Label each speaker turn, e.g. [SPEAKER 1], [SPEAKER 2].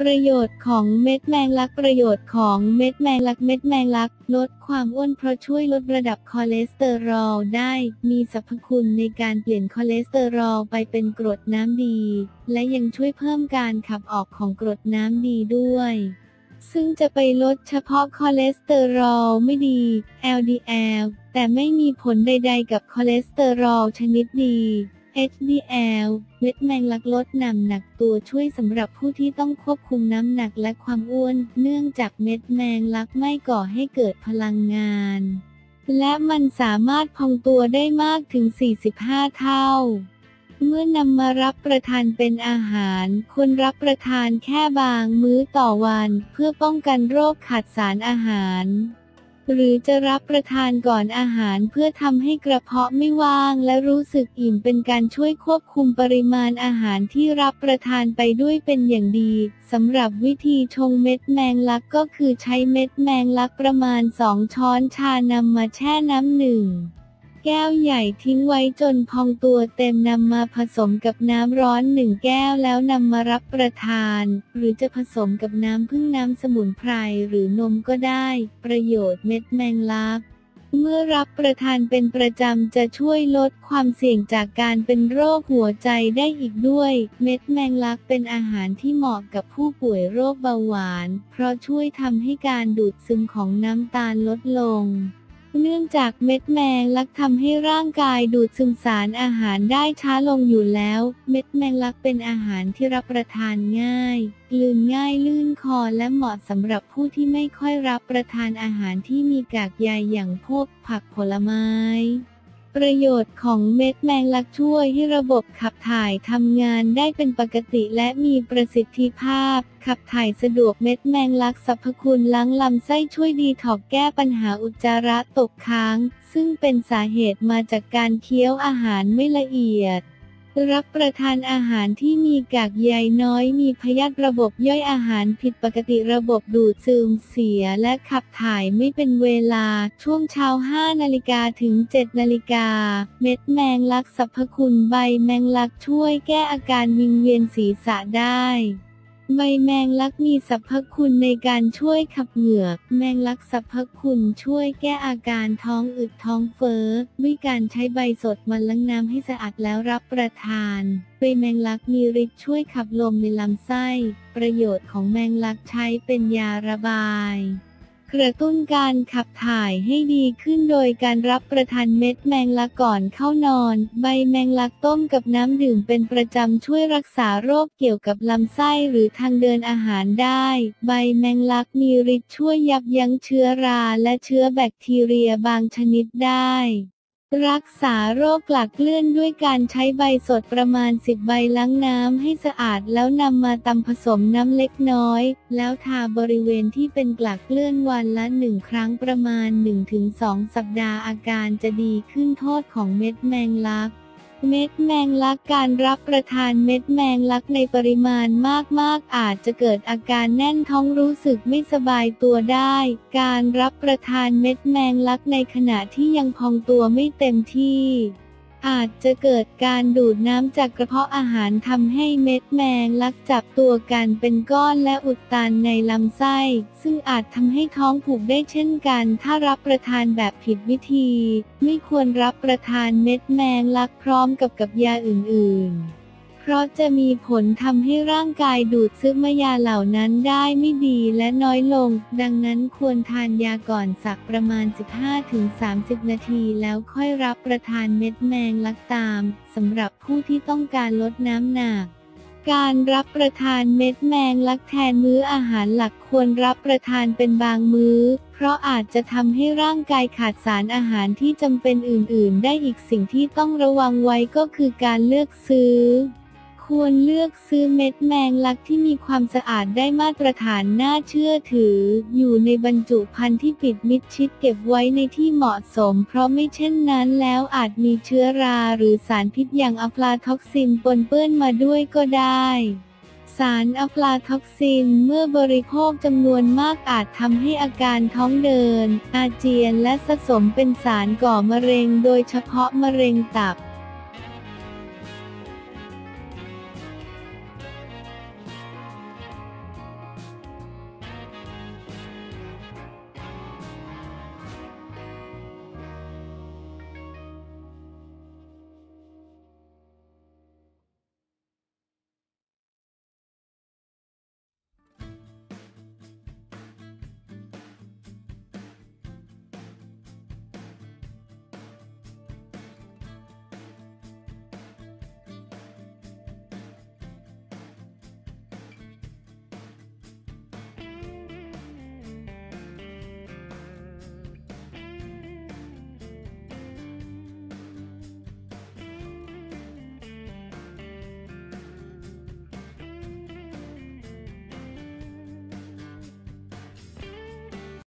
[SPEAKER 1] ประโยชน์ของเม็ดแมงลักประโยชน์ของเม็ดแมงลักเม็ดแมงลัก ลดความอ้วนเพราะช่วยลดระดับคอเลสเตอรอลได้ มีสรรพคุณในการเปลี่ยนคอเลสเตอรอลไปเป็นกรดน้ำดี และยังช่วยเพิ่มการขับออกของกรดน้ำดีด้วยซึ่งจะไปลดเฉพาะคอเลสเตอรอลไม่ดี LDL แต่ไม่มีผลใดๆกับคอเลสเตอรอลชนิดดี HDL เม็ดแมงลักลดน้ำหนักตัวช่วยสำหรับผู้ที่ต้องควบคุมน้ำหนักและความอ้วน เนื่องจากเม็ดแมงลักไม่ก่อให้เกิดพลังงาน และมันสามารถพองตัวได้มากถึง 45 เท่า เมื่อนำมารับประทานเป็นอาหาร ควรรับประทานแค่บางมื้อต่อวัน เพื่อป้องกันโรคขาดสารอาหาร หรือจะรับประทานก่อนอาหารเพื่อทำให้กระเพาะไม่ว่างและรู้สึกอิ่มเป็นการช่วยควบคุมปริมาณอาหารที่รับประทานไปด้วยเป็นอย่างดีสำหรับวิธีชงเม็ดแมงลักก็คือใช้เม็ดแมงลักประมาณ 2 ช้อนชานำมาแช่น้ำหนึ่ง แก้วใหญ่ทิ้งไว้จนพองตัวเต็มนำมาผสมกับน้ำร้อนหนึ่งแก้วแล้วนำมารับประทาน หรือจะผสมกับน้ำพึ่งน้ำสมุนไพรหรือนมก็ได้ ประโยชน์เม็ดแมงลักเมื่อรับประทานเป็นประจำจะช่วยลดความเสี่ยงจากการเป็นโรคหัวใจได้อีกด้วย เม็ดแมงลักเป็นอาหารที่เหมาะกับผู้ป่วยโรคเบาหวาน เพราะช่วยทำให้การดูดซึมของน้ำตาลลดลง เนื่องจากเม็ดแมงลักทำให้ร่างกายดูดซึมสารอาหารได้ช้าลงอยู่แล้ว เม็ดแมงลักเป็นอาหารที่รับประทานง่ายกลืนง่ายลื่นคอและเหมาะสำหรับผู้ที่ไม่ค่อยรับประทานอาหารที่มีกากใยอย่างพวกผักผลไม้ ประโยชน์ของเม็ดแมงลักช่วยให้ระบบขับถ่ายทำงานได้เป็นปกติและมีประสิทธิภาพ ขับถ่ายสะดวกเม็ดแมงลักสรรพคุณล้างลำไส้ช่วยดีถอกแก้ปัญหาอุจจาระตกค้าง ซึ่งเป็นสาเหตุมาจากการเคี้ยวอาหารไม่ละเอียด รับประทานอาหารที่มีกากใยน้อย มีพยาธิระบบย่อยอาหารผิดปกติระบบดูดซึมเสียและขับถ่ายไม่เป็นเวลา ช่วงเช้า 5 นาฬิกาถึง 7 นาฬิกา เม็ดแมงลักสรรพคุณใบแมงลักช่วยแก้อาการวิงเวียนศีรษะได้ ใบแมงลักมีสรรพคุณในการช่วยขับเหงือก แมงลักสรรพคุณช่วยแก้อาการท้องอืดท้องเฟ้อ ด้วยการใช้ใบสดมาล้างน้ำให้สะอาดแล้วรับประทาน ใบแมงลักมีฤทธิ์ช่วยขับลมในลำไส้ ประโยชน์ของแมงลักใช้เป็นยาระบาย กระตุ้นการขับถ่ายให้ดีขึ้นโดยการรับประทานเม็ดแมงลักก่อนเข้านอน ใบแมงลักต้มกับน้ำดื่มเป็นประจำช่วยรักษาโรคเกี่ยวกับลำไส้หรือทางเดินอาหารได้ ใบแมงลักมีฤทธิ์ช่วยยับยั้งเชื้อราและเชื้อแบคทีเรียบางชนิดได้ รักษาโรคกลักเลื่อนด้วยการใช้ใบสดประมาณ 10 ใบล้างน้ำให้สะอาดแล้วนำมาตำผสมน้ำเล็กน้อย แล้วทาบริเวณที่เป็นกลักเลื่อนวันละหนึ่งครั้งประมาณ 1-2 สัปดาห์อาการจะดีขึ้นโทษของเม็ดแมงลัก เม็ดแมงลักการรับประทานเม็ดแมงลักในปริมาณมากๆ อาจจะเกิดอาการแน่นท้องรู้สึกไม่สบายตัวได้ การรับประทานเม็ดแมงลักในขณะที่ยังพองตัวไม่เต็มที่ อาจจะเกิดการดูดน้ำจากกระเพาะอาหารทำให้เม็ดแมงลักจับตัวกันเป็นก้อนและอุดตันในลำไส้ ซึ่งอาจทำให้ท้องผูกได้เช่นกัน ถ้ารับประทานแบบผิดวิธี ไม่ควรรับประทานเม็ดแมงลักพร้อมกับกับยาอื่นๆ ราะจะมีผลทำให้ร่างกายดูดซึมยาเหล่านั้นได้ไม่ดีและน้อยลง ดังนั้นควรทานยาก่อนสักประมาณ 15-30 นาทีแล้วค่อยรับประทานเม็ดแมงลักตามสำหรับผู้ที่ต้องการลดน้ำหนักการรับประทานเม็ดแมงลักแทนมื้ออาหารหลักควรรับประทานเป็นบางมื้อ เพราะอาจจะทำให้ร่างกายขาดสารอาหารที่จำเป็นอื่น ๆ ได้อีกสิ่งที่ต้องระวังไว้ก็คือการเลือกซื้อ ควรเลือกซื้อเม็ดแมงลักที่มีความสะอาดได้มาตรฐานน่าเชื่อถือ อยู่ในบรรจุภัณฑ์ที่ปิดมิดชิดเก็บไว้ในที่เหมาะสม เพราะไม่เช่นนั้นแล้วอาจมีเชื้อราหรือสารพิษอย่างอะฟลาท็อกซินปนเปื้อนมาด้วยก็ได้สารอะฟลาท็อกซินเมื่อบริโภคจำนวนมากอาจทำให้อาการท้องเดิน อาเจียนและสะสมเป็นสารก่อมะเร็งโดยเฉพาะมะเร็งตับ